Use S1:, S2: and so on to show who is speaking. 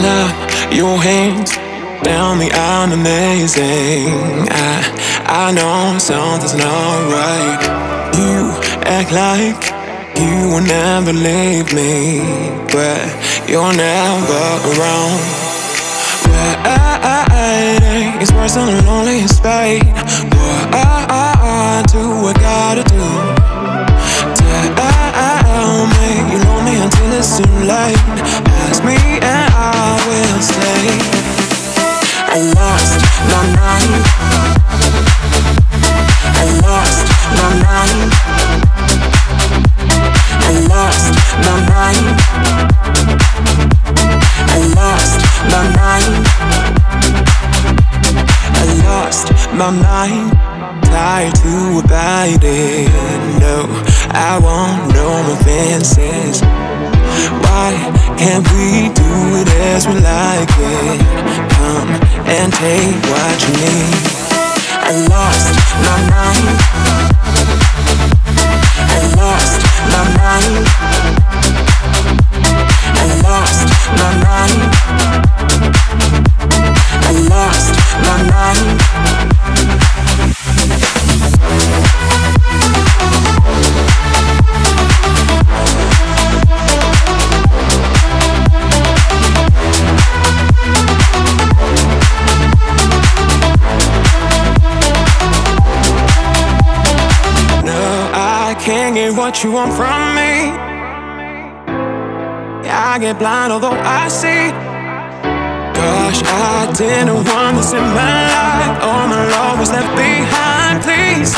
S1: clap your hands down the aisle amazing. I, I know something's not right. You act like you will never leave me, but you're never around. Waiting is worse than a lonely spade. What do I gotta do? My mind. I lost my mind. I lost my mind. I lost my mind. I lost my mind. Tired to abide it. No, I want no more fences. Why can't we do it as we like it? Take what you need. I lost my mind. Can't get what you want from me. I get blind although I see. Gosh, I didn't want this in my life. All my love was left behind. Please